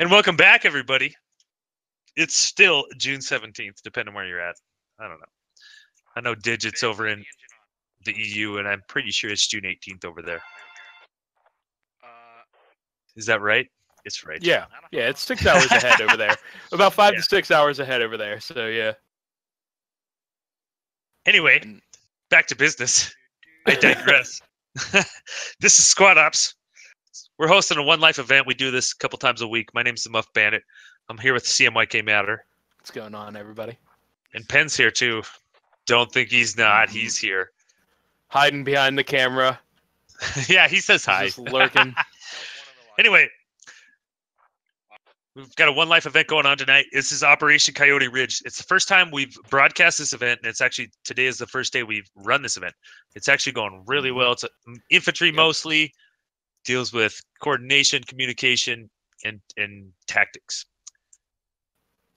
And welcome back, everybody. It's still June 17th, depending where you're at. I don't know. I know digits over in the EU, and I'm pretty sure it's June 18th over there. Uh, that right? It's right. Yeah, yeah, it's six hours ahead over there. About five Yeah. to six hours ahead over there. So yeah. Anyway, back to business. I digress. this is Squad Ops. We're hosting a One Life event. We do this a couple times a week. My name's the Muff Bandit. I'm here with CMYK Matter. What's going on, everybody? And Penn's here too. Don't think he's not. He's here. Hiding behind the camera, yeah, he says hi. just lurking. Anyway, we've got a One Life event going on tonight. This is Operation Coyote Ridge. It's the first time we've broadcast this event, and it's actually today is the first day we've run this event. It's actually going really mm-hmm. well. It's infantry Yep. mostly, deals with coordination, communication, and and tactics.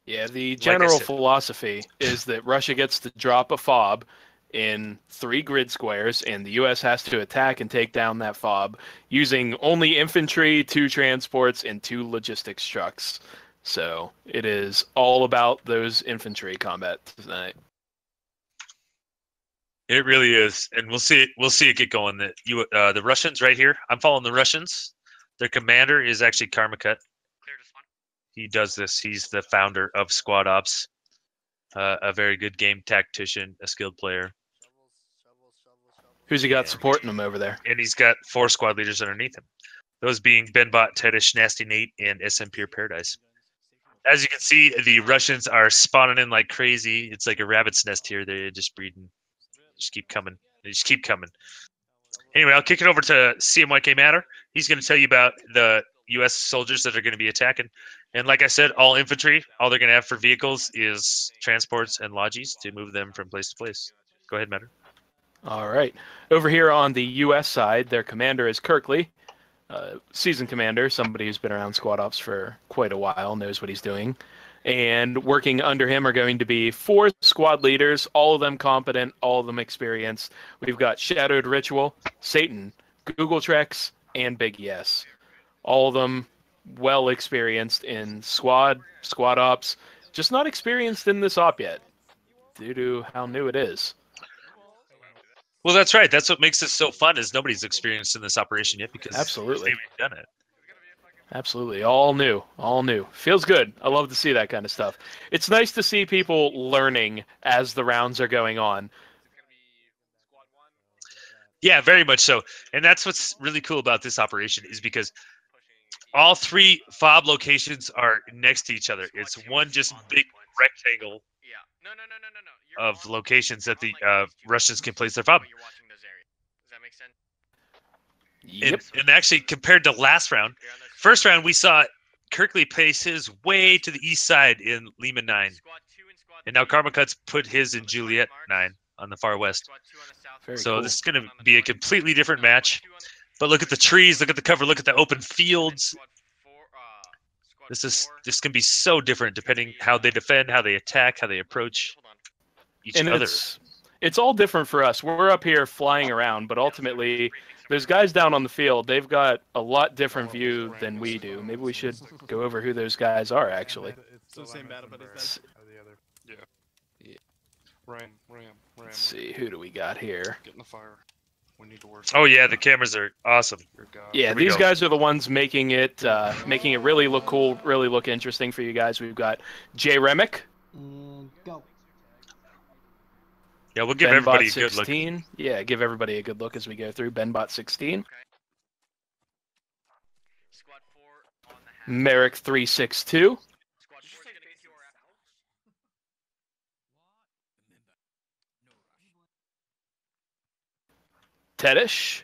Yeah, the general said- philosophy is that Russia gets to drop a fob in three grid squares, and the U.S. has to attack and take down that fob using only infantry, two transports, and two logistics trucks. So it is all about those infantry combat tonight. It really is, and we'll see. It, we'll see it get going. The you uh, the Russians right here. I'm following the Russians. Their commander is actually Karmakut. Clear to spawn. he does this. He's the founder of Squad Ops, uh, a very good game tactician, a skilled player, Who's he got Yeah. supporting him over there? and he's got four squad leaders underneath him. Those being Benbot, Tedish, Nasty Nate, and SM Pure Paradise. As you can see, the Russians are spawning in like crazy. It's like a rabbit's nest here. They're just breeding. Just keep coming. They just keep coming. Anyway, I'll kick it over to CMYK Matter. He's going to tell you about the U.S. soldiers that are going to be attacking. And like I said, all infantry, all they're going to have for vehicles is transports and Logis to move them from place to place. Go ahead, Matter. All right. Over here on the U.S. side, their commander is Kirkley, uh, seasoned commander, somebody who's been around squad ops for quite a while, knows what he's doing. And working under him are going to be four squad leaders, all of them competent, all of them experienced. We've got Shadowed Ritual, Satan, Google Trex, and Big Yes. All of them well experienced in squad, squad ops, just not experienced in this op yet, due to how new it is. Well, that's right. That's what makes this so fun is nobody's experienced in this operation yet because Absolutely. they've done it. Absolutely. All new. All new. Feels good. I love to see that kind of stuff. It's nice to see people learning as the rounds are going on. Yeah, very much so. And that's what's really cool about this operation is because all three fob locations are next to each other. It's one just big rectangle of locations that the uh, Russians can place their fob. You're watching those areas. Does that make sense? Yep. And, and actually, compared to last round, You're on those first round we saw Kirkley place his way to the east side in Lima 9. And now Karmakut's put his the in Juliet 9 on the far west. Squad two on the south Very. So cool. this is going to be a completely different match. two on the But look at the trees, look at the cover, look at the open fields. squad four, squad This is this can be so different depending how they defend, how they attack, how they approach each And other. it's it's all different for us. We're up here flying around, but ultimately there's guys down on the field. They've got a lot different view than we do. Maybe we should go over who those guys are actually. It's the same battle, but it's the other. Yeah. Yeah. Ram, ram, ram. Let's see who do we got here. Get in the fire. We need to work. Oh yeah, the cameras are awesome. Yeah, these go. guys are the ones making it uh, making it really look cool, really look interesting for you guys. We've got Jay Remick, And go. Yeah, we'll give everybody a Benbot good look. 16. Yeah, give everybody a good look as we go through. Benbot 16, Squad four on the half. Merrick 362, Squad four is gonna be your house. Tedish,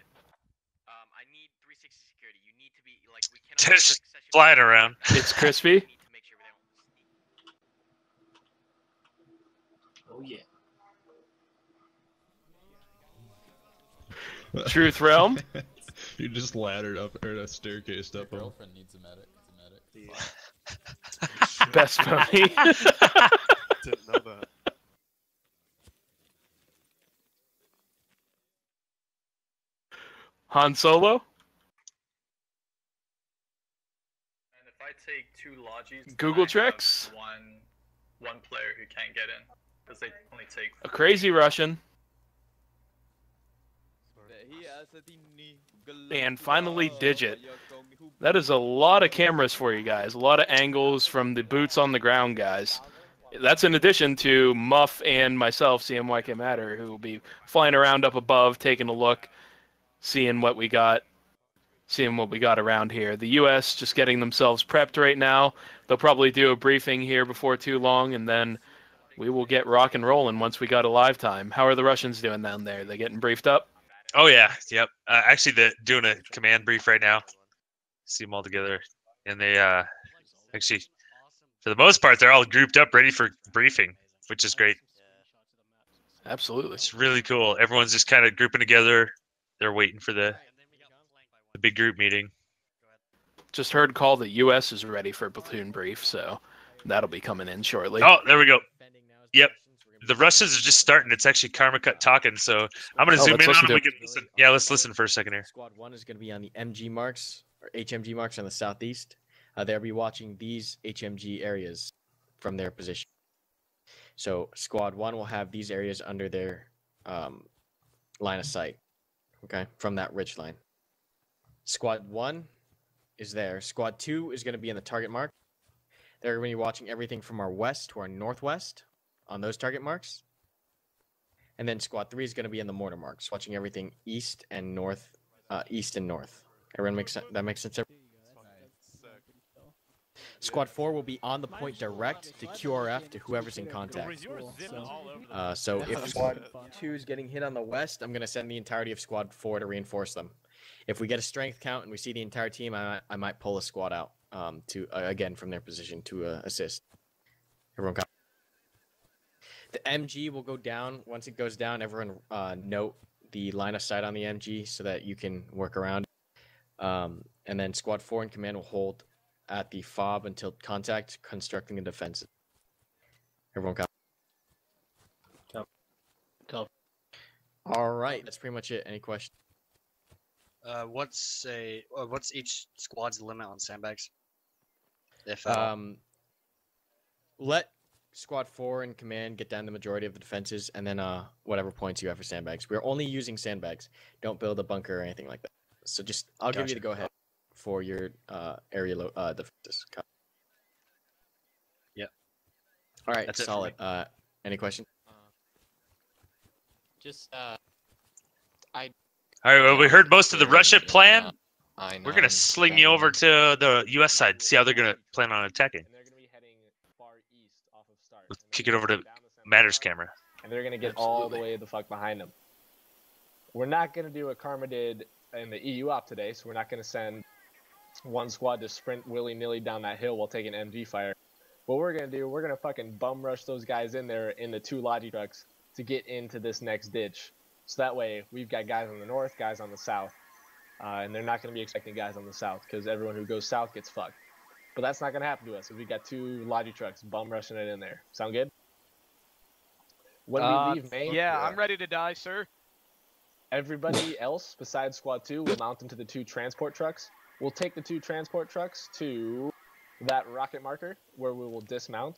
Um, I need 360 security. You need to be like we cannot. Ted's have just quick session flying around. it's Crispy, we need to make sure they don't sneak. Oh yeah. Truth Realm, you just laddered up or a staircase up. him. girlfriend needs a medic. It's a medic. Best Pony, Didn't know that. Han Solo. And if I take two Logis, Google Trex. One, one player who can't get in because they only take. A crazy Russian. And finally, Digit. That is a lot of cameras for you guys. A lot of angles from the boots on the ground guys. That's in addition to Muff and myself, CMYK Matter, who will be flying around up above, taking a look, seeing what we got, seeing what we got around here. The U.S. just getting themselves prepped right now. They'll probably do a briefing here before too long, and then we will get rock and rolling once we got a live time. How are the Russians doing down there? They getting briefed up? Oh yeah, yep. Uh, actually, the doing a command brief right now. See them all together, and they uh, actually, for the most part, they're all grouped up, ready for briefing, which is great. Absolutely. It's really cool. Everyone's just kind of grouping together. They're waiting for the the big group meeting. Just heard call the U.S. is ready for platoon brief, so that'll be coming in shortly. Oh, there we go. Yep. The Russians are just starting. It's actually Karmakut talking, so I'm gonna Oh, zoom in on listen them. We can listen. Yeah, let's listen for a second here. Squad one is going to be on the MG marks or HMG marks on the southeast. Uh, they'll be watching these HMG areas from their position. So squad one will have these areas under their um, line of sight. Okay, from that ridge line. Squad one is there. Squad two is going to be in the target mark. They're going to be watching everything from our west to our northwest on those target marks. And then squad three is going to be in the mortar marks, watching everything east and north, uh, east and north. Everyone makes sen- that makes sense. Squad four will be on the point direct to QRF to whoever's in contact. Uh, so if squad two is getting hit on the west, I'm going to send the entirety of squad four to reinforce them. If we get a strength count and we see the entire team, I, might- I might pull a squad out um, to uh, again from their position to uh, assist. Everyone, copy? The MG will go down. Once it goes down, everyone uh, note the line of sight on the MG so that you can work around. Um, and then squad four and command will hold at the fob until contact, constructing a defensive. Everyone, copy? All right, that's pretty much it. Any questions? Uh, what's a uh, what's each squad's limit on sandbags? If at? Um, let squad four and command get down the majority of the defenses, and then uh, whatever points you have for sandbags. We're only using sandbags. Don't build a bunker or anything like that. So just, I'll give you the go ahead for your uh, area lo- uh, defenses. Co- Yep. All right, That's solid. Uh, any questions? Just uh, I. All right. Well, we heard most of the Russia plan. I know. We're gonna sling you over to the U.S. side. See how they're gonna plan on attacking. And they're going to be heading far east off of Start. Let's kick it over gonna to go down the center Matters camera. And they're going to get all the way the fuck behind them. We're not going to do what Karma did in the EU op today, so we're not going to send one squad to sprint willy nilly down that hill while taking MG fire. What we're going to do, we're going to fucking bum rush those guys in there in the two Logi trucks to get into this next ditch. So that way, we've got guys on the north, guys on the south. Uh, and they're not going to be expecting guys on the south because everyone who goes south gets fucked. But that's not going to happen to us. If we got two Logi trucks bum rushing it in there. Sound good? When Uh, we leave Maine, Yeah, I'm ready to die, sir. everybody else besides Squad 2 will mount them to the two transport trucks. We'll take the two transport trucks to that rocket marker where we will dismount.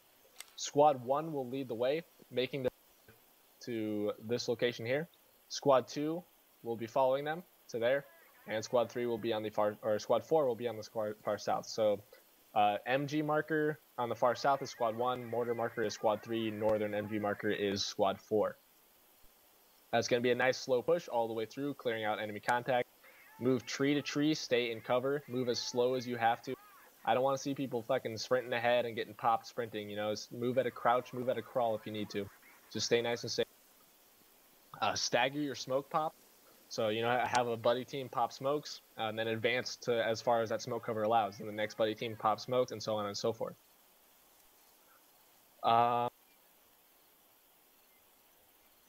Squad 1 will lead the way, making the to this location here. Squad 2 will be following them to there, and Squad 3 will be on the far or Squad 4 will be on the squad, far south. So uh, MG marker on the far south is Squad 1, mortar marker is Squad 3, northern MG marker is Squad 4. That's going to be a nice slow push all the way through, clearing out enemy contact. Move tree to tree, stay in cover, move as slow as you have to. I don't want to see people fucking sprinting ahead and getting popped sprinting. You know, move at a crouch, move at a crawl if you need to. Just stay nice and safe. Uh, stagger your smoke pop. So you know, I have a buddy team pop smokes, uh, and then advance to as far as that smoke cover allows. And the next buddy team pop smokes, and so on and so forth. Uh,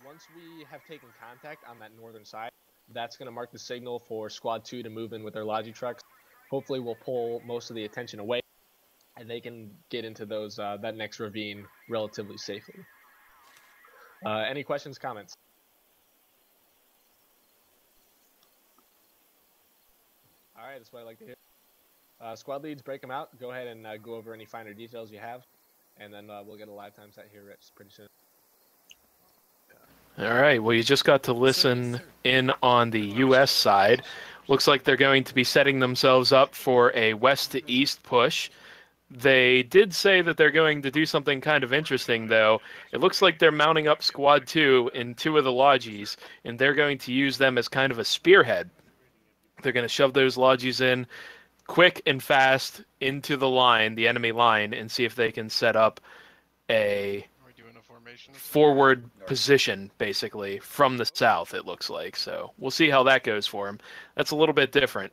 once we have taken contact on that northern side, that's going to mark the signal for Squad 2 to move in with their Logi trucks. Hopefully, we'll pull most of the attention away, and they can get into those uh, that next ravine relatively safely. Uh, any questions, comments? Right, that's what I like to hear. Uh, squad leads, break them out. Go ahead and uh, go over any finer details you have, and then uh, we'll get a live time set here, Rich, pretty soon. All right. Well, you just got to listen in on the U.S. side. Looks like they're going to be setting themselves up for a west to east push. They did say that they're going to do something kind of interesting, though. It looks like they're mounting up Squad 2 in two of the Logis, and they're going to use them as kind of a spearhead. They're going to shove those Logis in quick and fast into the line, the enemy line, and see if they can set up a doing a formation? forward position basically from the south it looks like so we'll see how that goes for him that's a little bit different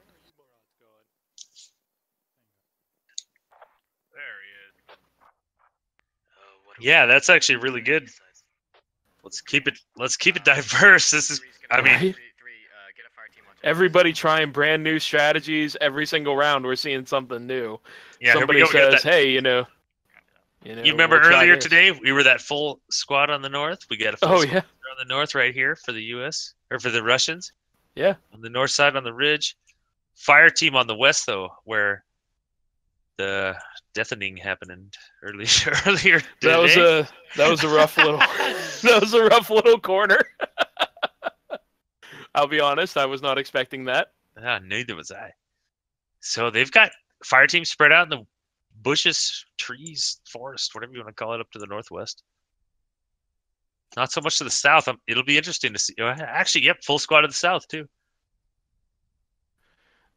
There he is. Uh, Yeah, that's actually really good. Let's keep it. Let's keep it diverse. This is. I mean, everybody trying brand new strategies every single round we're seeing something new yeah. Somebody. Says hey you know you, know, You remember we'll earlier this." today we were that full squad on the north. We got a full oh squad yeah on the north right here for the U.S. or for the Russians. Yeah. On the north side on the ridge, fire team on the west though, where the deafening happened earlier earlier today. that was a that was a rough little that was a rough little corner i'll be honest i was not expecting that Ah, neither was I. So they've got fire team spread out in the bushes, trees, forest, whatever you want to call it, up to the northwest. Not so much to the south. Um, It'll be interesting to see. uh, Actually, yep, full squad to the south too.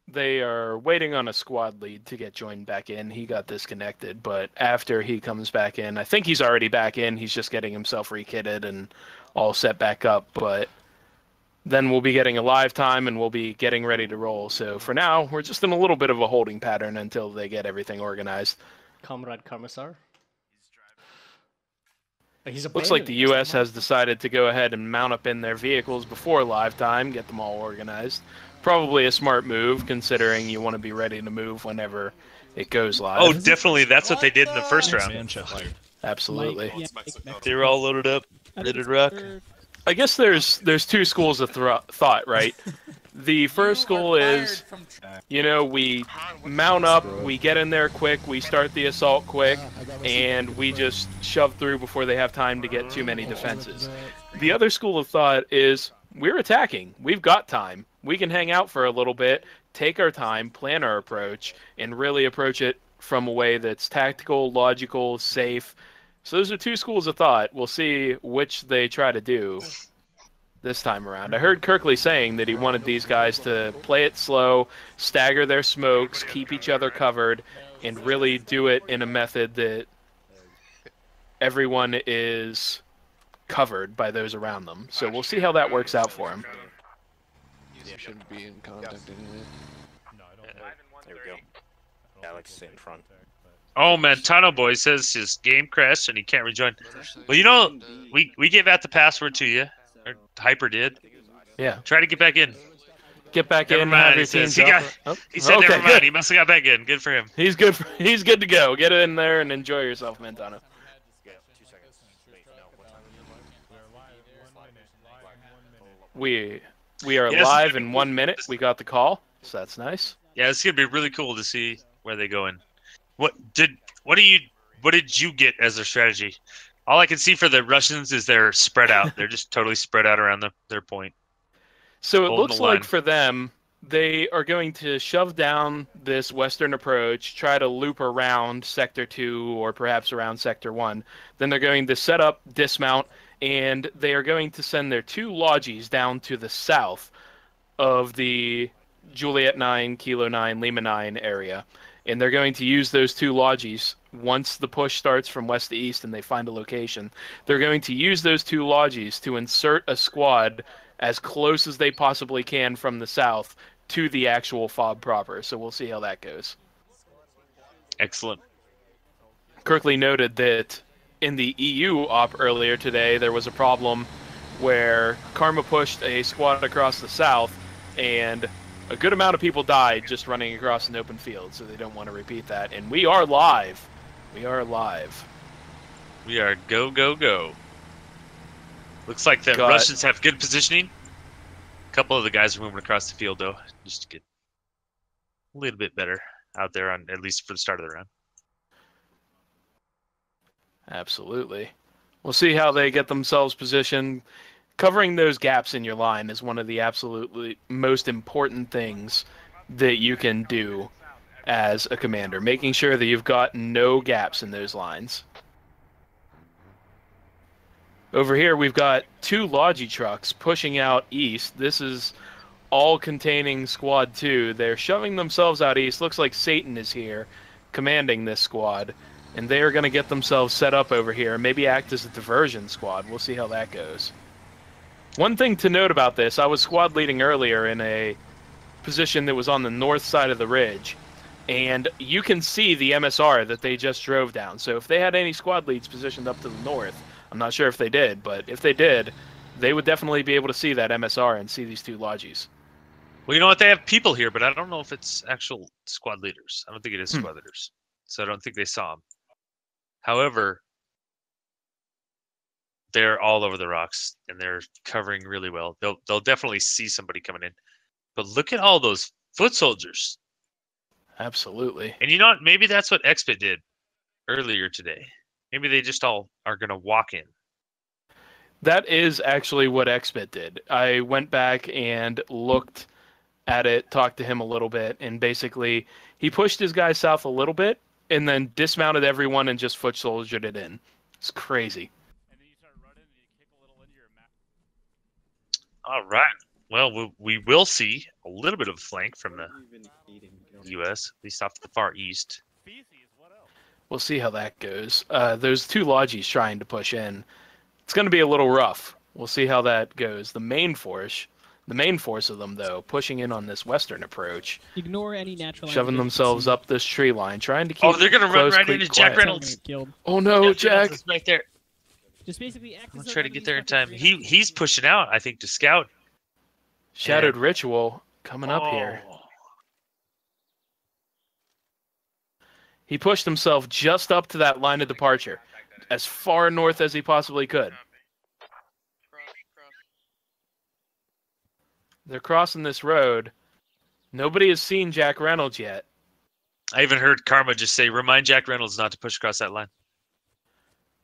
they are waiting on a squad lead to get joined back in. He got disconnected, but after he comes back in, I think he's already back in. He's just getting himself rekitted and all set back up. But then we'll be getting a live time and we'll be getting ready to roll. So for now, we're just in a little bit of a holding pattern until they get everything organized. Comrade Commissar. He's Looks like the U.S. has decided to go ahead and mount up in their vehicles before live time, get them all organized. Probably a smart move, considering you want to be ready to move whenever it goes live. Oh, definitely. That's what they did in the first round. Manchester. Absolutely. They were all loaded up, ready to rock. I guess there's there's two schools of thro- thought, right? The first school is, you know, we mount up, we get in there quick, we start the assault quick, and we just shove through before they have time to get too many defenses. The other school of thought is we're attacking. We've got time. We can hang out for a little bit, take our time, plan our approach, and really approach it from a way that's tactical, logical, safe. So those are two schools of thought. We'll see which they try to do this time around. I heard Kirkley saying that he wanted these guys to play it slow, stagger their smokes, keep each other covered, and really do it in a method that everyone is covered by those around them. So we'll see how that works out for him. Shouldn't be in contact anyway. There we go. Alex is in front. Oh, man, Montano boy says his game crashed and he can't rejoin. Well, you know, we we gave out the password to you. Or Hyper did. Yeah. Try to get back in. Get back Never in, mind, he says. He got- Oh, He said okay, never mind. good. He must have got back in. Good for him. He's good. For, he's good to go. Get in there and enjoy yourself, Montano. We we are Yes. live in one minute. We got the call, so that's nice. Yeah, it's gonna be really cool to see where they go in. What did what do you what did you get as their strategy? All I can see for the Russians is they're spread out. they're just totally spread out around the, their point. So it looks like for them, they are going to shove down this western approach, try to loop around sector 2 or perhaps around sector 1. Then they're going to set up, dismount, and they are going to send their two Logis down to the south of the Juliet 9, Kilo 9, Lima 9 area. And they're going to use those two Logis once the push starts from west to east and they find a location. They're going to use those two Logis to insert a squad as close as they possibly can from the south to the actual fob proper. So we'll see how that goes. Excellent. Kirkley noted that in the EU op earlier today, there was a problem where Karma pushed a squad across the south, and a good amount of people died just running across an open field. So they don't want to repeat that. And we are live. We are live. We are go go go. Looks like the Got- Russians have good positioning. A couple of the guys are moving across the field though. Just to get a little bit better out there on at least for the start of the round. Absolutely. We'll see how they get themselves positioned. Covering those gaps in your line is one of the absolutely most important things that you can do as a commander, making sure that you've got no gaps in those lines. Over here, we've got two Logi trucks pushing out east. This is all containing Squad 2. They're shoving themselves out east. Looks like Satan is here commanding this squad. And they are going to get themselves set up over here, maybe act as a diversion squad. We'll see how that goes. One thing to note about this, I was squad leading earlier in a position that was on the north side of the ridge, and you can see the MSR that they just drove down. So if they had any squad leads positioned up to the north, I'm not sure if they did, but if they did, they would definitely be able to see that MSR and see these two Logis. Well, you know what? They have people here, but I don't know if it's actual squad leaders. I don't think it is Hmm. squad leaders. So I don't think they saw them. However, they're all over the rocks and they're covering really well. They'll they'll definitely see somebody coming in. But look at all those foot soldiers. Absolutely. And you know what? Maybe that's what Expit did earlier today. Maybe they just all are gonna walk in. That is actually what Expit did. I went back and looked at it, talked to him a little bit, and basically he pushed his guys south a little bit and then dismounted everyone and just foot soldiered it in. It's crazy. All right. Well, we, we will see a little bit of flank from the U.S., at least off to the far east. We'll see how that goes. Uh, those two Logis trying to push in. It's going to be a little rough. We'll see how that goes. The main force, the main force of them though, pushing in on this western approach, Ignore any natural. shoving themselves up this tree line, trying to keep. Oh, they're gonna run right into Jack quiet. Reynolds. Oh no, Jack Jack! right there. Just basically act I'll as though try to get there in time. He he's pushing out, I think, to scout. Shadowed ritual coming up here. Oh. He pushed himself just up to that line of departure, as far north as he possibly could. They're crossing this road. Nobody has seen Jack Reynolds yet. I even heard Karma just say, "Remind Jack Reynolds not to push across that line."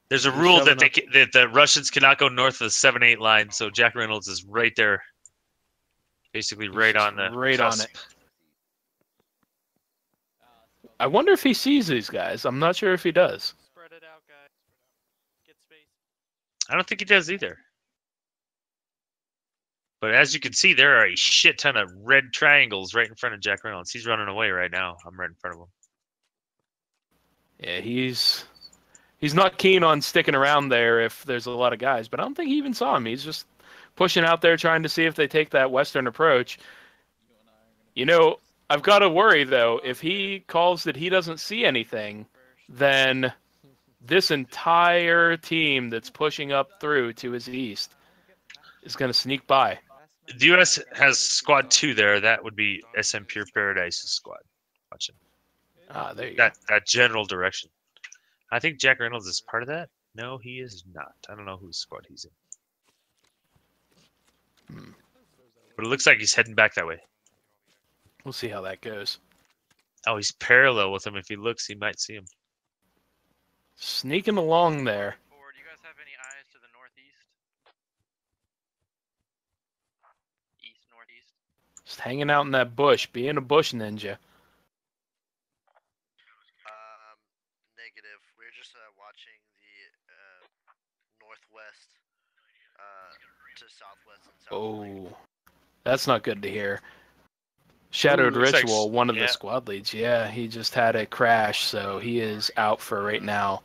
There's a rule that they up- that the Russians cannot go north of the seven eight line, so Jack Reynolds is right there, basically right on the right on it. I wonder if he sees these guys. I'm not sure if he does. Spread it out, guys. Get space. I don't think he does either. But as you can see, there are a shit ton of red triangles right in front of Jack Reynolds. He's running away right now. I'm right in front of him. Yeah, he's he's not keen on sticking around there if there's a lot of guys, but I don't think he even saw him. He's just pushing out there trying to see if they take that western approach. You know, I've got to worry though. If he calls that he doesn't see anything, then this entire team that's pushing up through to his east is going to sneak by. The U.S. has squad two there. That would be SM Pure Paradise's squad. Watching Ah, there you that that general direction. I think Jack Reynolds is part of that. No, he is not. I don't know whose squad he's in. Hmm. But it looks like he's heading back that way. We'll see how that goes. Oh, he's parallel with him. If he looks, he might see him. Sneaking along there. Forward, you guys have any eyes to the northeast? East, northeast. Just hanging out in that bush, being a bush ninja. Um, negative. We're just uh, watching the uh, northwest uh, to southwest and south. Oh, that's not good to hear. Shadowed Ooh, looks like Ritual, one of yeah. the squad leads. Yeah, he just had a crash, so he is out for right now.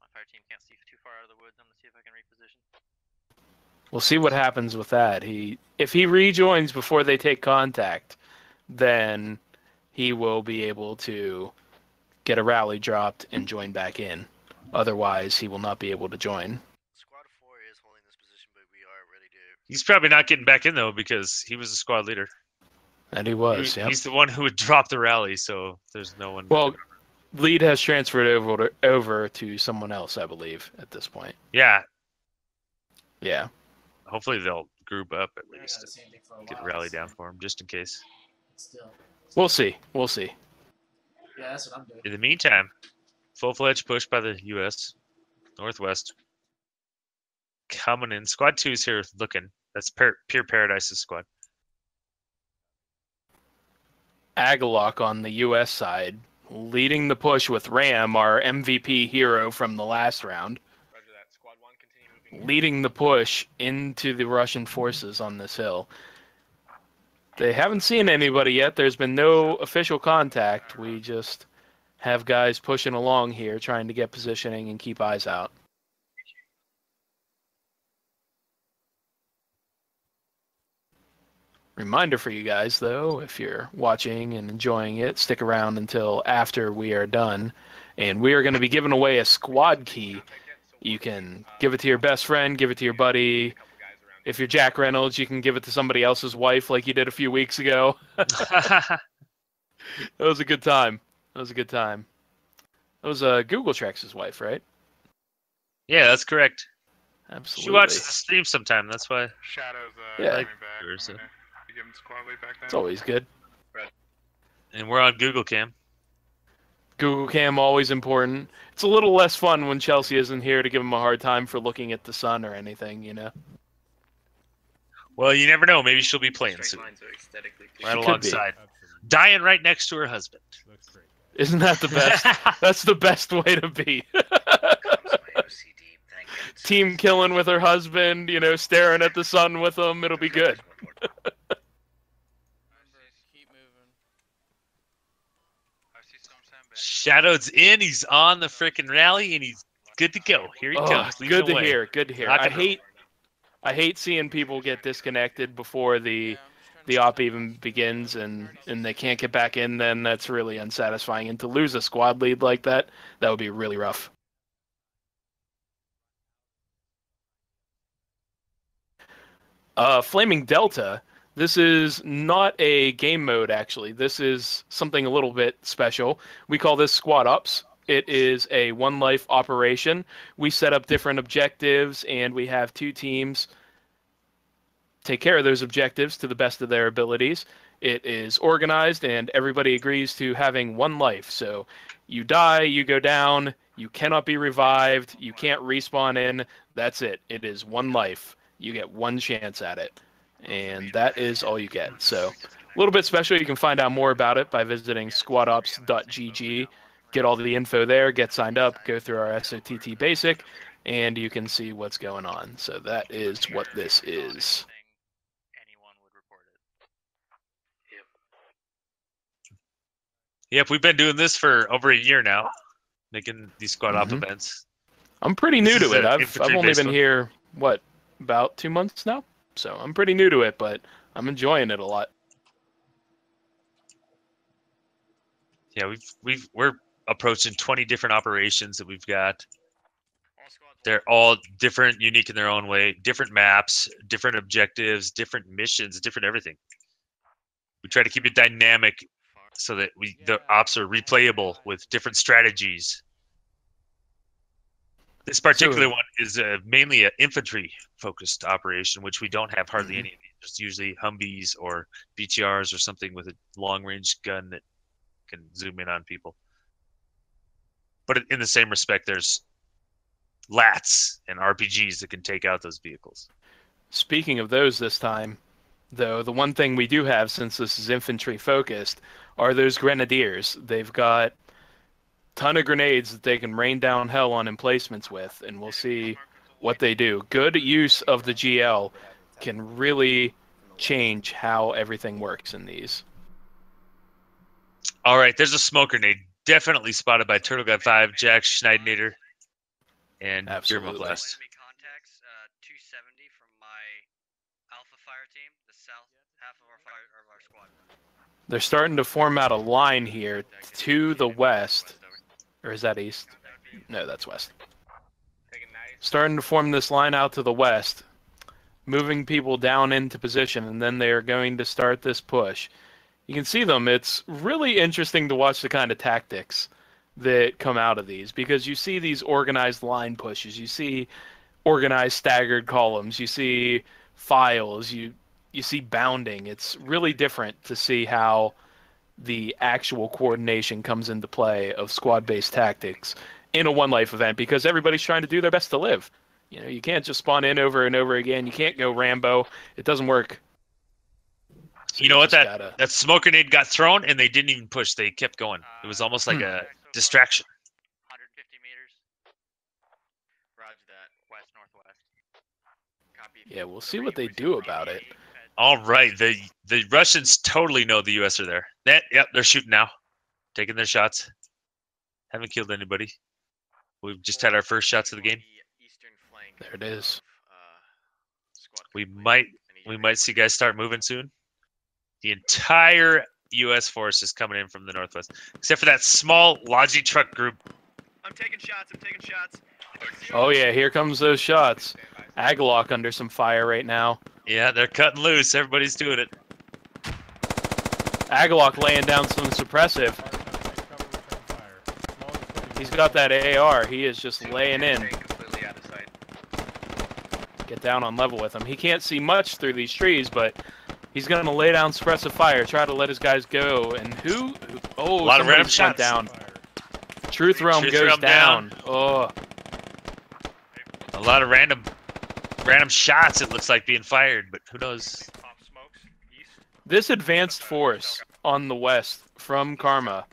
My fire team can't see too far out of the woods. I'm gonna see if I can reposition. We'll see what happens with that. He, if he rejoins before they take contact, then he will be able to get a rally dropped and join back in. Otherwise, he will not be able to join. Squad four is holding this position, but we are ready to. He's probably not getting back in though because he was the squad leader. And he He- was. yep. He's the one who would drop the rally, so there's no one. Well, lead has transferred over to, over to someone else, I believe, at this point. yeah. Yeah. Hopefully they'll group up at least. and Get a rally down for him just in case. We'll see. We'll see. Yeah, that's what I'm doing. In the meantime, full fledged push by the U.S. Northwest coming in. Squad two is here looking. That's per- pure Paradise's squad. Agalok on the U.S. side, leading the push with Ram, our MVP hero from the last round, leading the push into the Russian forces on this hill. They haven't seen anybody yet. There's been no official contact. We just have guys pushing along here, trying to get positioning and keep eyes out. Reminder for you guys, though, if you're watching and enjoying it, stick around until after we are done. And we are going to be giving away a squad key. You can give it to your best friend, give it to your buddy. If you're Jack Reynolds, you can give it to somebody else's wife like you did a few weeks ago. that was a good time. That was a good time. That was uh, Google Trex' wife, right? Yeah, that's correct. Absolutely. She watches the stream sometime. That's why. Shadows uh, Yeah. coming Or back. so. You give him squad lead back then? It's always good. And we're on Google Cam. Google Cam always important. It's a little less fun when Chelsea isn't here to give him a hard time for looking at the sun or anything, you know. Well, you never know. Maybe she'll be playing soon. lines are Right She could be. alongside. Dying right next to her husband. Isn't that the best? That's the best way to be. Team killing with her husband, you know, staring at the sun with him. It'll be good. Shadow's in. He's on the frickin' rally, and he's good to go. Here he Oh, comes. good to away. hear. Good to hear. I hate, I hate seeing people get disconnected before the the op even begins, and and they can't get back in. Then that's really unsatisfying. And to lose a squad lead like that, that would be really rough. Uh, Flaming Delta. This is not a game mode, actually. This is something a little bit special. We call this Squad Ops. It is a one life operation. We set up different objectives, and we have two teams take care of those objectives to the best of their abilities. It is organized, and everybody agrees to having one life. So you die, you go down, you cannot be revived, you can't respawn in. That's it. It is one life. You get one chance at it. And that is all you get. So a little bit special. You can find out more about it by visiting squadops.gg. Get all the info there, get signed up, go through our SOTT basic, and you can see what's going on. So that is what this is. Yep, we've been doing this for over a year now, making these squad op Mhm. events. I'm pretty new This to it. I've, I've only been one. here, what, about two months now? So I'm pretty new to it, but I'm enjoying it a lot. Yeah, we've we've we're approaching 20 different operations that we've got. They're all different, unique in their own way, different maps, different objectives, different missions, different everything. We try to keep it dynamic so that we the ops are replayable with different strategies. This particular one is uh, mainly an infantry focused operation, which we don't have hardly Mhm. any. of these. Just usually Humvees or BTRs or something with a long range gun that can zoom in on people. But in the same respect, there's LATs and RPGs that can take out those vehicles. Speaking of those this time, though, the one thing we do have, since this is infantry focused, are those grenadiers. They've got ton of grenades that they can rain down hell on emplacements with, and we'll see what they do. Good use of the GL can really change how everything works in these. All right, there's a smoke grenade definitely spotted by Turtle Guy 5, Jack Schneidnader, and Guillermo Absolutely. Blast. uh, 270 from my Alpha Fire team, the south half of our fire of our squad. They're starting to form out a line here to the west. Or is that east? No, that's west. Starting to form this line out to the west, moving people down into position, and then they are going to start this push. You can see them. It's really interesting to watch the kind of tactics that come out of these because you see these organized line pushes, you see organized staggered columns, you see files, you you see bounding. It's really different to see how the actual coordination comes into play of squad-based tactics in a one life event because everybody's trying to do their best to live. You know, you can't just spawn in over and over again. You can't go Rambo. It doesn't work. So You know what? That gotta- that smoke grenade got thrown and they didn't even push. They kept going. It was almost like Hmm. a distraction. 150 meters. Roger that. West northwest. Copy. Yeah, we'll see what they do about it. All right, the the Russians totally know the U.S. are there. That yep, they're shooting now, taking their shots. Haven't killed anybody. We've just had our first shots of the game. There it is. We might we might see guys start moving soon. The entire U.S. force is coming in from the northwest, except for that small Logi truck group. I'm taking shots. I'm taking shots. Oh yeah, here comes those shots. Agalock under some fire right now. Yeah, they're cutting loose. Everybody's doing it. Agalock laying down some suppressive. He's got that AR. He is just laying in. Completely out of sight. Get down on level with him. He can't see much through these trees, but he's gonna lay down suppressive fire, try to let his guys go. And who? who- Oh, A lot of random shots. down. Truth Realm Truth goes Realm down. down. Oh, A lot of random random shots. It looks like being fired, but who knows? this advanced force on the west from Karma.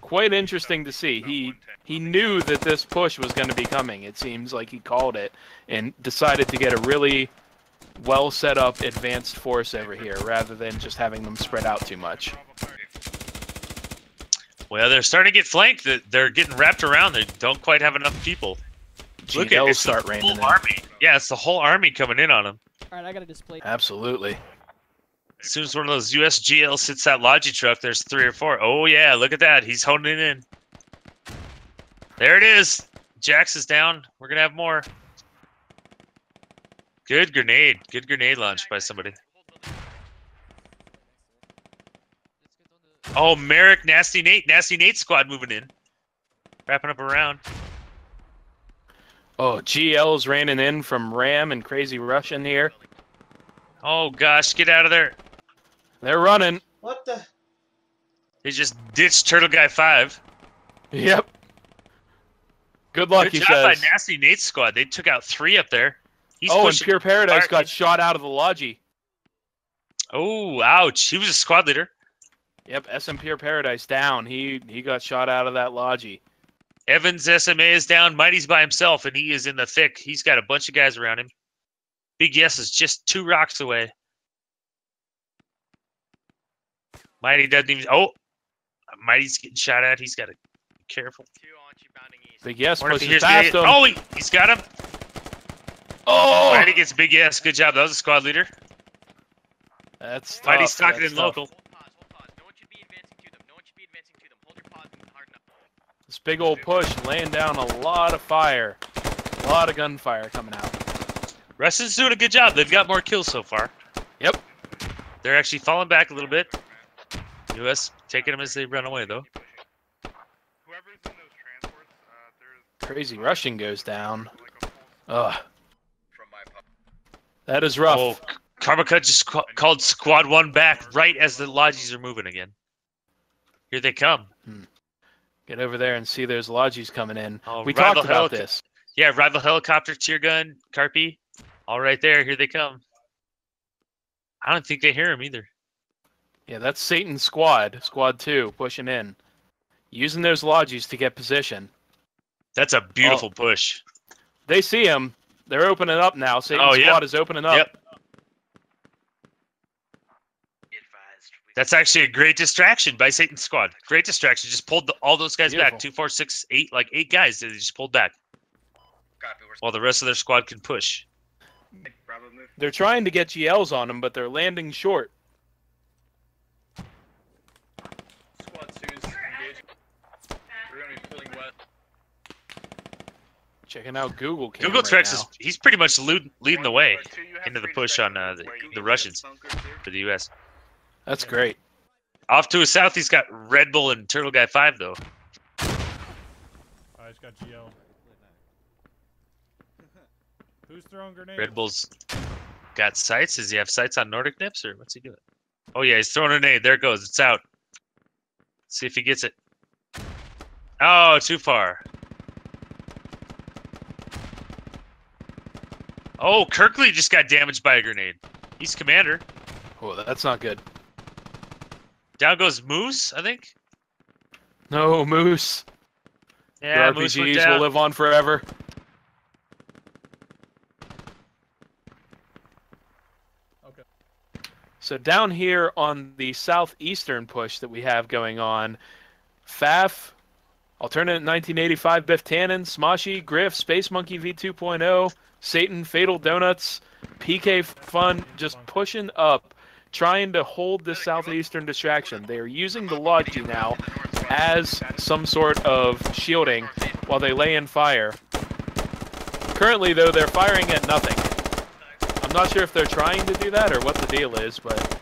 Quite interesting to see. He he knew that this push was going to be coming. It seems like he called it and decided to get a really well set up advanced force over here rather than just having them spread out too much. Well, they're starting to get flanked. They're- They're getting wrapped around. They don't quite have enough people. Look at GLs start raining whole in. army. Yeah, it's the whole army coming in on him. All right, I got to display. Absolutely. As soon as one of those USGL sits that Logi truck, there's three or four. Oh yeah, look at that. He's honing it in. There it is. Jax is down. We're gonna have more. Good grenade. Good grenade launch by somebody. Oh, Merrick, Nasty Nate, Nasty Nate squad moving in. Wrapping up around. Oh, GL's raining in from Ram and Crazy Russian here. Oh gosh, get out of there. They're running. What the? They just ditched Turtle Guy 5. Yep. Good luck, Good he job says. by Nasty Nate's squad. They took out three up there. He's oh, and Pure Paradise fire- got shot out of the Logi. Oh, ouch. He was a squad leader. Yep, SM Pure Paradise down. He he got shot out of that Logi. Evans SMA is down. Mighty's by himself, and he is in the thick. He's got a bunch of guys around him. Big Yes is just two rocks away. Mighty doesn't even. Oh, Mighty's getting shot at. He's got to be careful. Big Yes Wonder if he pushes hears past the- him. Oh, he, he's got him. Oh! Mighty gets Big Yes. Good job. That was a squad leader. That's Mighty's tough, talking that's in tough. local. Big old push laying down a lot of fire. A lot of gunfire coming out. Russians doing a good job. They've got more kills so far. Yep. They're actually falling back a little bit. U.S. taking them as they run away, though. Crazy Russian goes down. Ugh. That is rough. Oh, Karmakut just ca- called Squad 1 back right as the Logis are moving again. Here they come. Get over there and see those Logis coming in. Oh, we talked about helico- this. Yeah, rival helicopter, tear gun, Carpy. All right there. Here they come. I don't think they hear him either. Yeah, that's Satan's squad, squad two, pushing in. Using those Logis to get position. That's a beautiful oh. push. They see him. They're opening up now. Satan's Oh, yeah. squad is opening up. Yep. That's actually a great distraction by Satan's squad. Great distraction. Just pulled the, all those guys Beautiful. back. Two, four, six, eight, like eight guys. They just pulled back. While the rest of their squad can push. They're trying to get GLs on them, but they're landing short. Squad 2's engaging. We're going to be pulling west. Checking out Google Cam Google right Trex now. is he's pretty much lead, leading the way into the push on uh, the, the Russians for the U.S. That's great. Off to his south, he's got Red Bull and Turtle Guy 5, though. I just got GL. Who's throwing grenades? Red Bull's got sights. Does he have sights on Nordic Nips, or what's he doing? Oh, yeah, he's throwing a nade. There it goes. It's out. See if he gets it. Oh, too far. Oh, Kirkley just got damaged by a grenade. He's commander. Oh, that's not good. Down goes Moose, I think. No, Moose. Yeah, the Moose went RPGs down. will live on forever. Okay. So down here on the southeastern push that we have going on, FAF, Alternate 1985 Biff Tannen, Smoshy, Griff, Space Monkey V2.0, Satan, Fatal Donuts, PK Fun, just pushing up, trying to hold this southeastern distraction. They are using the Logi now as some sort of shielding while they lay in fire. Currently, though, they're firing at nothing. I'm not sure if they're trying to do that or what the deal is, but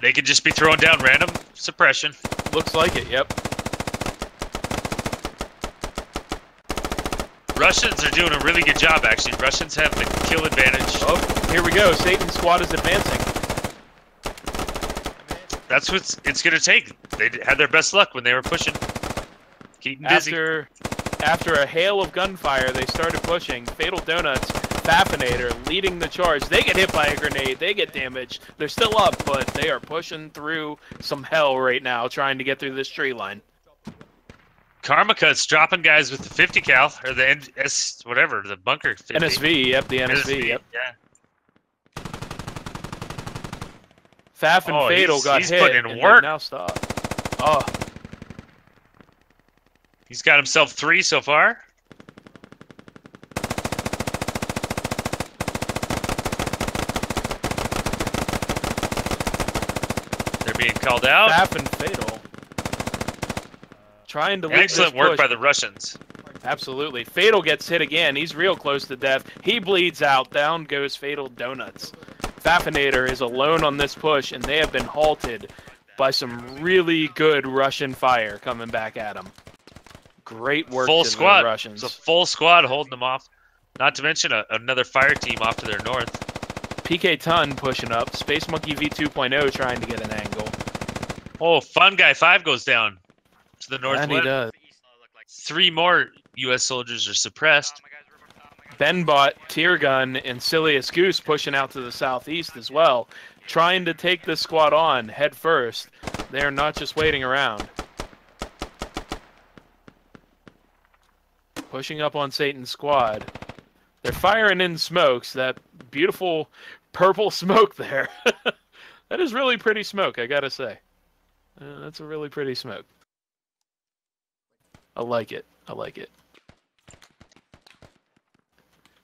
They could just be throwing down random suppression. looks like it, yep. Russians are doing a really good job, actually. Russians have the kill advantage. Oh, here we go. Satan squad is advancing. That's what it's going to take. They had their best luck when they were pushing. Keaton busy. After after a hail of gunfire, they started pushing. Fatal Donuts, Fafinator leading the charge. They get hit by a grenade. They get damaged. They're still up, but they are pushing through some hell right now, trying to get through this tree line. Karmakut's dropping guys with the 50 cal or the N- S whatever the bunker 50. NSV, yep, the NSV, yep. Yeah. Faf and Oh, Fatal he's- got he's hit. putting in and work. Now stop. Oh, He's got himself three so far. They're being called out. Faf and Fatal. Trying to lead Excellent work push. by the Russians. Absolutely. Fatal gets hit again. He's real close to death. He bleeds out. Down goes Fatal Donuts. Fafinator is alone on this push, and they have been halted by some really good Russian fire coming back at them. Great work full to squad. the Russians. It's a full squad holding them off. Not to mention a, another fire team off to their north. PK Ton pushing up. Space Monkey V2.0 trying to get an angle. Oh, Fun Guy 5 goes down to the And he northwest. does. Three more U.S. soldiers are suppressed. Benbot, Tear Gun, and Silius Goose pushing out to the southeast as well, trying to take this squad on head first. They're not just waiting around. Pushing up on Satan's squad. They're firing in smokes, that beautiful purple smoke there. that is really pretty smoke, I gotta say. Uh, that's a really pretty smoke. I like it. I like it.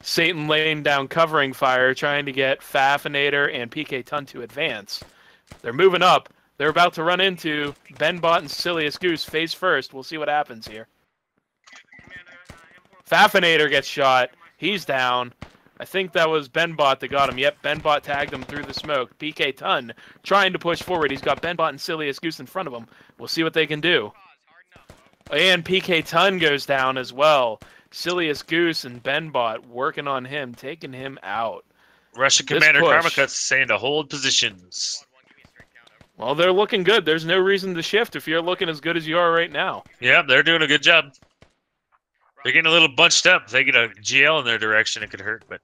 Satan laying down covering fire, trying to get Fafinator and PK Ton to advance. They're moving up. They're about to run into Benbot and Silius Goose face first. We'll see what happens here. Fafinator gets shot. He's down. I think that was Benbot that got him. Yep, Benbot tagged him through the smoke. PK Ton trying to push forward. He's got Benbot and Silius Goose in front of him. We'll see what they can do. And PK Ton goes down as well. Silius Goose and Benbot working on him, taking him out. Russian This Commander Karmakut's saying to hold positions. Well, they're looking good. There's no reason to shift if you're looking as good as you are right now. Yeah, they're doing a good job. They're getting a little bunched up. If they get a GL in their direction, it could hurt. But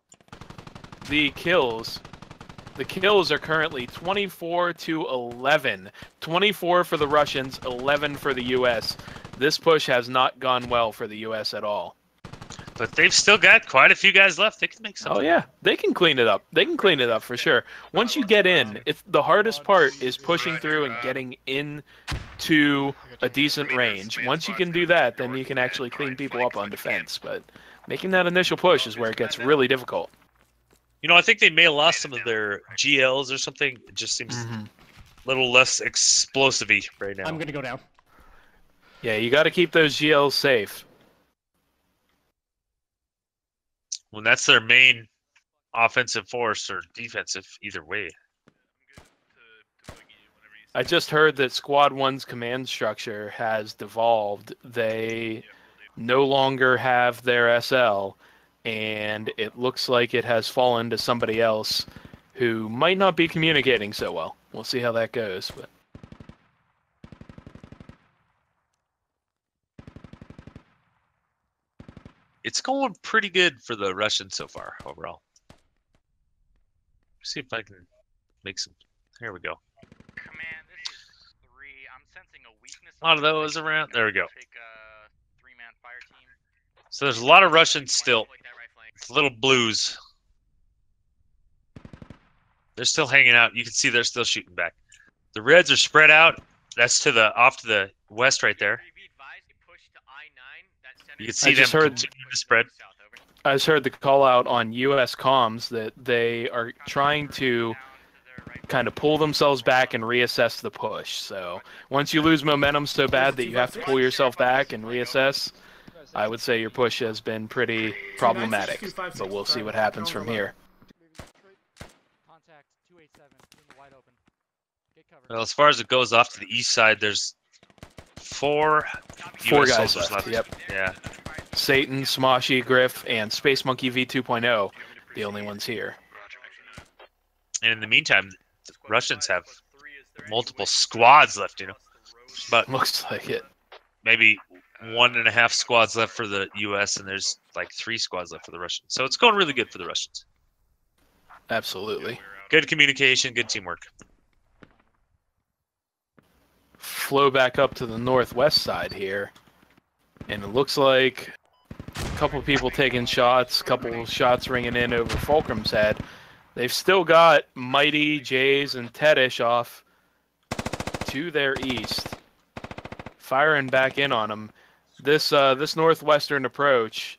The kills, the kills are currently 24 to 11. 24 for the Russians, 11 for the U.S. This push has not gone well for the U.S. at all. But they've still got quite a few guys left. They can make Oh yeah, they can clean it up. They can clean it up for sure. Once you get in, it's the hardest part is pushing through and getting in to a decent range. Once you can do that, then you can actually clean people up on defense. But making that initial push is where it gets really difficult. You know, I think they may have lost some of their GLs or something. It just seems Mhm. a little less explosive right now. I'm gonna go down. Yeah, you got to keep those GLs safe. When that's their main offensive force or defensive, either way. I just heard that Squad One's command structure has devolved. They no longer have their SL, and it looks like it has fallen to somebody else who might not be communicating so well. We'll see how that goes. But it's going pretty good for the Russians so far overall. See if I can make some. Here we go. Command, this is three. I'm sensing a weakness. A lot of those around. There we go. Take a three-man fire team. So there's a lot of Russians still. It's little blues. They're still hanging out. You can see they're still shooting back. The reds are spread out. That's to the off to the west right there. You can see I them just heard- continue to spread. I just heard the call out on U.S. comms that they are trying to kind of pull themselves back and reassess the push. So once you lose momentum so bad that you have to pull yourself back and reassess, I would say your push has been pretty problematic. But we'll see what happens from here. Contact 287 in the wide open. Get covered. Well, as far as it goes off to the east side, there's four Four US guys left. left. Yep. Yeah. Satan, Smoshy, Griff, and Space Monkey V2.0, the only ones here. And in the meantime, the Russians have multiple squads left. You know, but looks like it. Maybe one and a half squads left for the U.S. and there's like three squads left for the Russians. So it's going really good for the Russians. Absolutely. Good communication, good teamwork. Flow back up to the northwest side here. And it looks like a couple people taking shots, a couple shots ringing in over Fulcrum's head. They've still got Mighty, Jays, and Tedish off to their east, firing back in on them. This uh, this northwestern approach,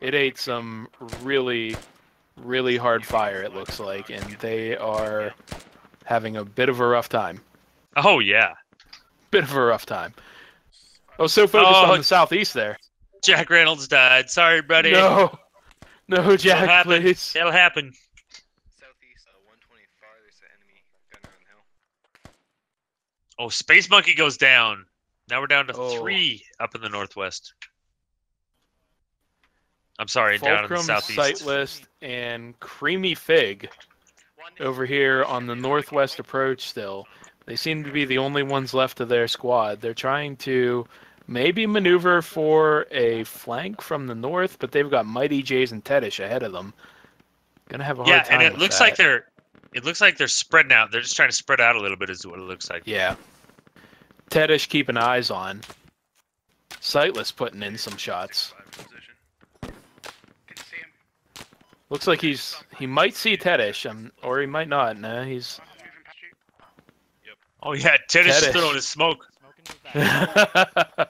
it ate some really, really hard fire. It looks like, and they are having a bit of a rough time. Oh yeah, Bit of a rough time. I was so focused Oh, on the oh, southeast there. Jack Reynolds died. Sorry, buddy. No, no, Jack, please. It'll Jack, happen. please. It'll happen. Oh, Space Monkey goes down. Now we're down to Oh. three up in the northwest. I'm sorry, down in the Fulcrum, southeast. Sight List, and Creamy Fig over here on the northwest approach still. They seem to be the only ones left of their squad. They're trying to maybe maneuver for a flank from the north, but they've got Mighty Jays and Tedish ahead of them. Gonna have a hard Yeah, time. and it looks that. like they're it looks like they're spreading out. They're just trying to spread out a little bit, is what it looks like. Yeah. Tedish keeping eyes on. Sightless putting in some shots. Looks like he's he might see Tedish, um, or he might not. No, he's Oh yeah, Teddy's Tedish. throwing his smoke.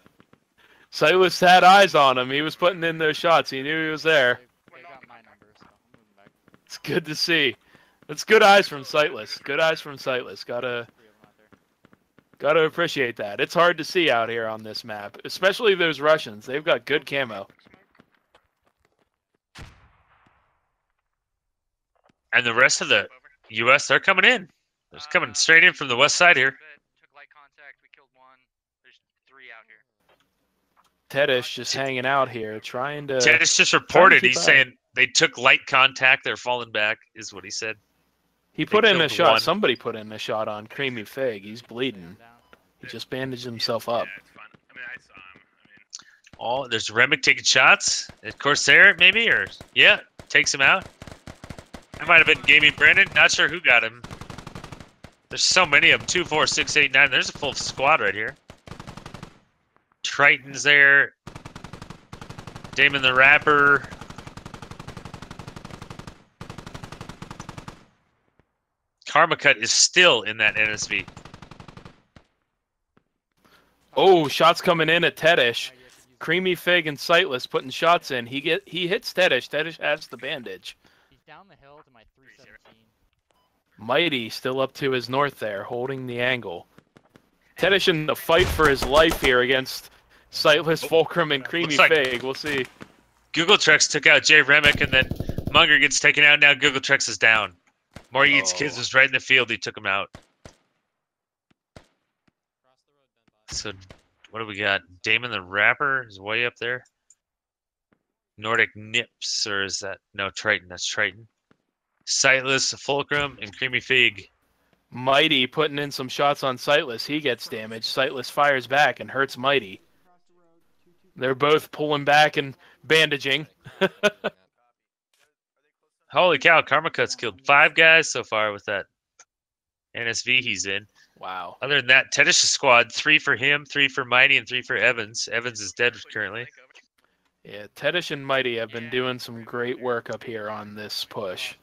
Sightless had eyes on him. He was putting in those shots. He knew he was there. It's good to see. It's good eyes from Sightless. Good eyes from Sightless. Gotta gotta appreciate that. It's hard to see out here on this map, especially those Russians. They've got good camo. And the rest of the US, they're coming in. They're just coming straight in from the west side here. Took light contact. We killed one. There's three out here. Tedish just hanging out here, trying to. Teddy's just reported. He's up. saying they took light contact. They're falling back, is what he said. He they put in a shot. one. Somebody put in a shot on Creamy Fig. He's bleeding. He just bandaged himself up. Oh, there's Remick taking shots. At Corsair, maybe, or yeah, takes him out. That might have been Gaming Brandon. Not sure who got him. There's so many of them. Two, four, six, eight, nine. There's a full squad right here. Triton's there. Damon the Rapper. Karmakut is still in that NSV. Oh, shots coming in at Tedish. Creamy Fig and Sightless putting shots in. He get he hits Tedish. Tedish has the bandage. He's down the hill to my 317. Mighty still up to his north there, holding the angle. Tedish in the fight for his life here against Sightless, oh, Fulcrum, and Creamy Looks like- Fig. We'll see. Google Trex took out Jay Remick, and then Munger gets taken out. Now Google Trex is down. More Eats Kids Oh. was right in the field. He took him out. So, what do we got? Damon the Rapper is way up there. Nordic Nips, or is that no Triton? That's Triton. Sightless, Fulcrum, and Creamy Fig. Mighty putting in some shots on Sightless. He gets damaged. Sightless fires back and hurts Mighty. They're both pulling back and bandaging. Holy cow, Karmakut's killed five guys so far with that NSV he's in. Wow. Other than that, Tedish's squad, three for him, three for Mighty, and three for Evans. Evans is dead currently. Yeah, Tedish and Mighty have been doing some great work up here on this push.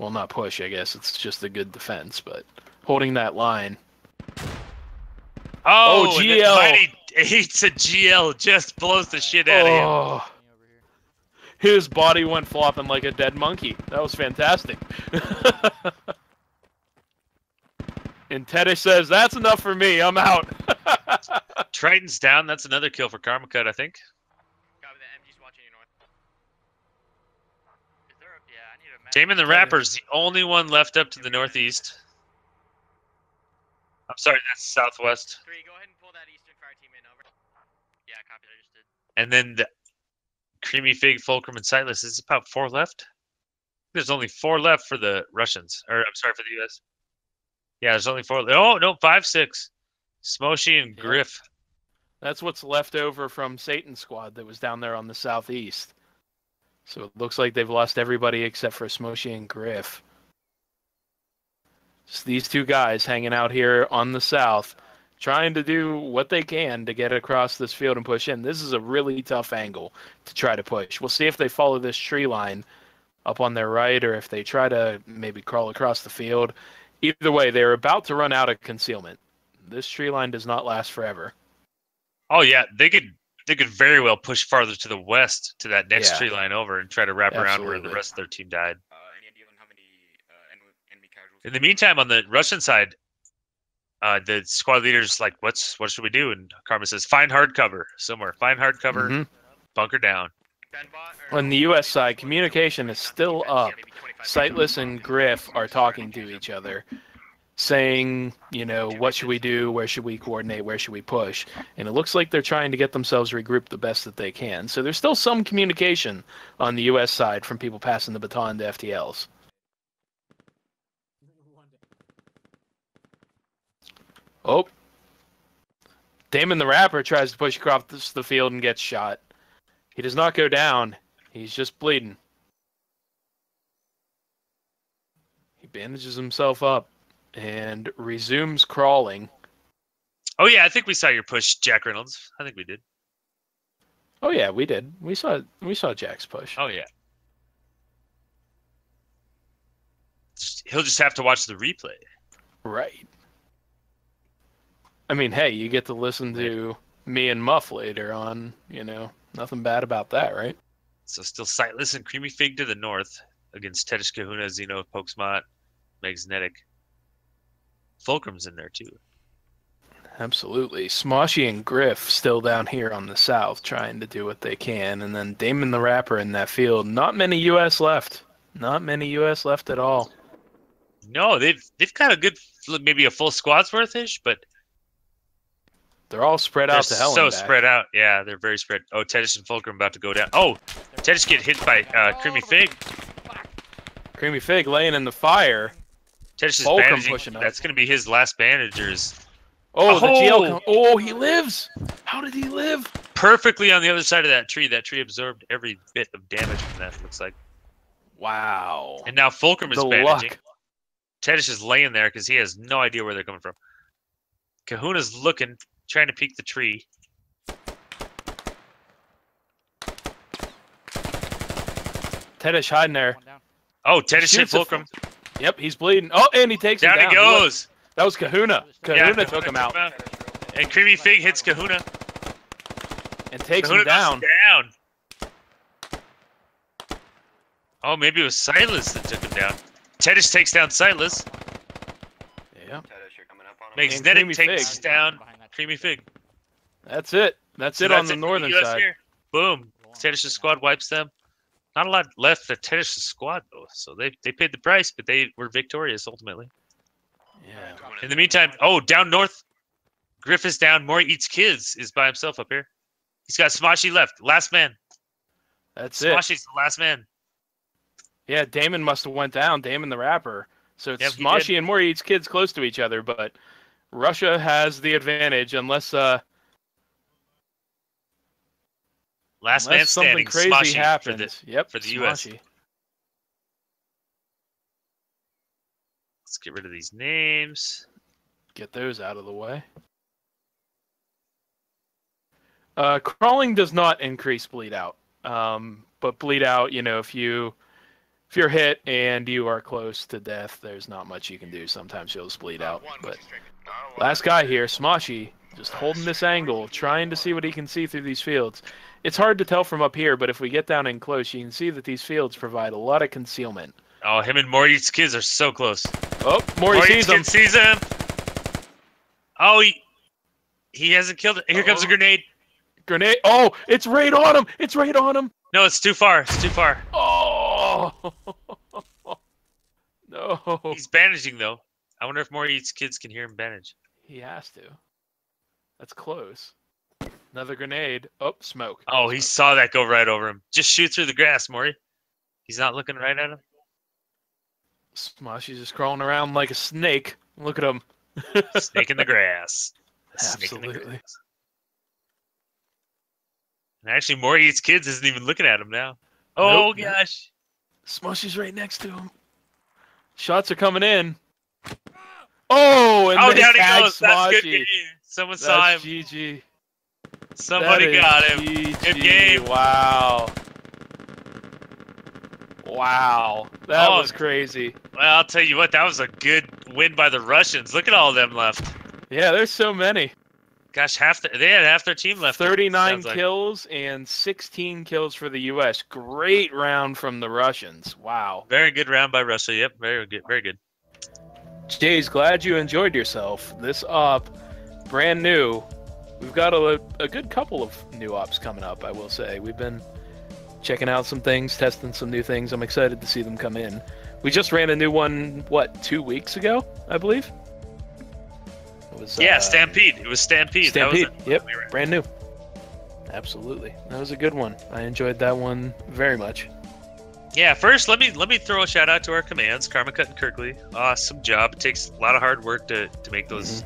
Well, not push, I guess. It's just a good defense, but holding that line. Oh, Oh, GL. Mighty a GL, just blows the shit out of him. Oh. His body went flopping like a dead monkey. That was fantastic. and Teddy says, That's enough for me. I'm out. Triton's down. That's another kill for Karmakut, I think. Damon the Rapper's the only one left up to the northeast. I'm sorry, that's southwest. Three, go ahead and pull that Eastern Fire team in over. Yeah, copy. I just did. And then the Creamy Fig, Fulcrum, and Sightless. Is it about four left? There's only four left for the Russians. Or, I'm sorry, for the US. Yeah, there's only four. Oh, no, five, six. Smoshy and Griff. That's what's left over from Satan's squad that was down there on the southeast. So it looks like they've lost everybody except for Smoshy and Griff. Just these two guys hanging out here on the south, trying to do what they can to get across this field and push in. This is a really tough angle to try to push. We'll see if they follow this tree line up on their right or if they try to maybe crawl across the field. Either way, they're about to run out of concealment. This tree line does not last forever. Oh yeah, they could they could very well push farther to the west to that next Yeah. tree line over and try to wrap around where the rest of their team died. In the meantime, on the Russian side, uh, the squad leader's like, "What's what should we do?" And Karma says, "Find hard cover somewhere. Find hard cover. Mhm. Bunker down." On the U.S. side, communication is still up. Sightless and Griff are talking to each other, saying, you know, what should we do? Where should we coordinate? Where should we push? And it looks like they're trying to get themselves regrouped the best that they can. So there's still some communication on the U.S. side from people passing the baton to FTLs. Oh. Damon the Rapper tries to push across the- the field and gets shot. He does not go down. He's just bleeding. He bandages himself up and resumes crawling. Oh yeah, I think we saw your push, Jack Reynolds. I think we did. Oh yeah, we did. We saw we saw Jack's push. Oh yeah. He'll just have to watch the replay. Right. I mean, hey, you get to listen to me and Muff later on, you know. Nothing bad about that, right? So still sightless and creamy fig to the north against Tedish Kahuna, Xeno, Pokesmot, Magnetic. Fulcrum's in there too. Absolutely. Smoshy and Griff still down here on the south trying to do what they can. And then Damon the Rapper in that field. Not many US left. Not many US left at all. No, they've they've got a good maybe a full squad's worth ish, but They're all spread they're out to hell. so spread out. Yeah, they're very spread. Oh, Tedish and Fulcrum about to go down. Oh, Tedish get hit by uh, Creamy Fig. Creamy Fig laying in the fire. Tedish is Fulcrum bandaging. pushing up. That's gonna be his last bandagers. Oh, the Oh! GL. Oh, he lives. How did he live? Perfectly on the other side of that tree. That tree absorbed every bit of damage from that. Looks like. Wow. And now Fulcrum is The bandaging. luck. Tedish is laying there because he has no idea where they're coming from. Kahuna's looking, trying to peek the tree. Tedish hiding there. Oh, Tedish hit Shoots a Fulcrum. Yep, he's bleeding. Oh, and he takes Down him he down. Look, goes. That was Kahuna. Kahuna took him out And Creamy Fig hits Kahuna. and takes Kahuna him down. down. Oh, maybe it was Silas that took him down. Tedish takes down Silas. Yeah. Makes And Nedic Creamy takes Fig. down Creamy Fig. That's it. That's So it on the for northern side. here. Boom. Tedish's squad wipes them. Not a lot left for Tedish's squad though, so they they paid the price, but they were victorious ultimately. Yeah. In the meantime, oh down north, Griff is down. More eats kids is by himself up here. He's got Smashy left, last man. That's it. Smashy's the last man. Yeah, Damon must have went down. Damon the rapper. So it's Yep, he Smashy did. and Mori's kids close to each other, but Russia has the advantage unless uh Last man Unless something standing. crazy Smashy happens. for the yep. for the US. Let's get rid of these names. Get those out of the way. Uh, crawling does not increase bleed out. Um, but bleed out, you know, if you if you're hit and you are close to death, there's not much you can do. Sometimes you'll just bleed out. But last guy here, Smashy, just holding this angle, trying to see what he can see through these fields. It's hard to tell from up here, but if we get down in close, you can see that these fields provide a lot of concealment. Oh, him and Morty's kids are so close. Oh, Morty sees him. sees him. Oh, he, he hasn't killed it. Here comes a Oh. grenade. Grenade! Oh, it's right on him! It's right on him! No, it's too far. It's too far. Oh no! He's bandaging though. I wonder if Morty's kids can hear him bandage. He has to. That's close. Another grenade. Oh, smoke. Oh, he saw that go right over him. Just shoot through the grass, Morty. He's not looking right at him. Smashy's just crawling around like a snake. Look at him. Snake in the grass. In the Absolutely. grass. And actually, Morty's kids isn't even looking at him now. Oh Nope. gosh. Smushy's right next to him. Shots are coming in. Oh, and oh, down he goes. That's good game. Someone saw him. That's GG. Somebody got him. GG. Good game. Wow. Wow. That Oh. was crazy. Well, I'll tell you what, that was a good win by the Russians. Look at all of them left. Yeah, there's so many. Gosh, half the, they had half their team left. 39 sounds like. kills and 16 kills for the U.S. Great round from the Russians. Wow. Very good round by Russia. Yep, very good. Very good. Jays, glad you enjoyed yourself. This op, brand new. We've got a, a good couple of new ops coming up, I will say. We've been checking out some things, testing some new things. I'm excited to see them come in. We just ran a new one, what, two weeks ago, I believe? It was, Yeah, uh, Stampede. It was Stampede. That was Stampede. Yep, brand new. Absolutely. That was a good one. I enjoyed that one very much. Yeah, first let me let me throw a shout out to our commands, Karmakut and Kirkley. Awesome job. It takes a lot of hard work to, to make those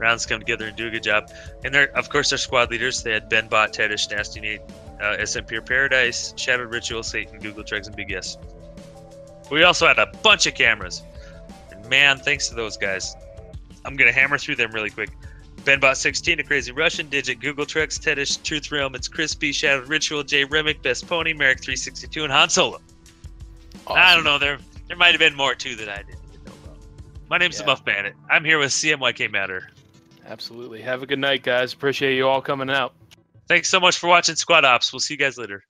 rounds come together and do a good job. And they're of course their squad leaders. They had Benbot, Tedish, Nasty Nate, uh, SMP Paradise, Shattered Ritual, Satan, Google Trex, and Big S. We also had a bunch of cameras. And man, thanks to those guys. I'm gonna hammer through them really quick. Benbot 16, a crazy Russian, Digit, Google Trex, Tedish, Truth Realm, it's Crispy, Shattered Ritual, J Remick, Best Pony, Merrick 362, and Han Solo. I don't know. There there might have been more too that I didn't even know about. My name's the Muff Bandit. I'm here with CMYK Matter. Absolutely. Have a good night, guys. Appreciate you all coming out. Thanks so much for watching Squad Ops. We'll see you guys later.